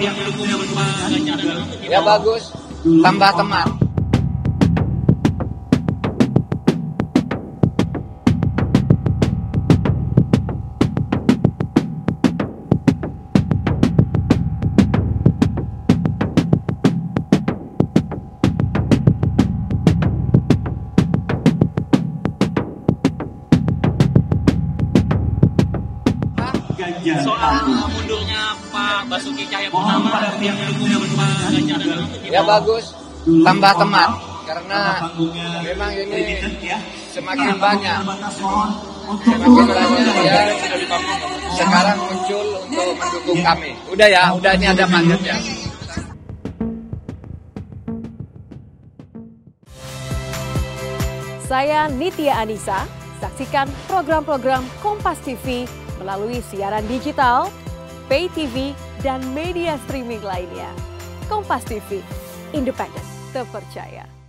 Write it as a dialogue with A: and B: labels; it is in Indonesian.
A: yang
B: Ya bagus, tambah teman.
A: soal mundurnya Pak Basuki Cahayapurnama yang mendukung Pak Ganjar dan Mahfud
B: Ya bagus, tambah teman. Karena memang ini semakin banyak, semakin banyak ya sekarang muncul untuk mendukung kami. Udah ya, udah ini ada mandatnya.
C: Saya Nitya Anissa, saksikan program-program Kompas TV melalui siaran digital, pay TV, dan media streaming lainnya. Kompas TV, independen, terpercaya.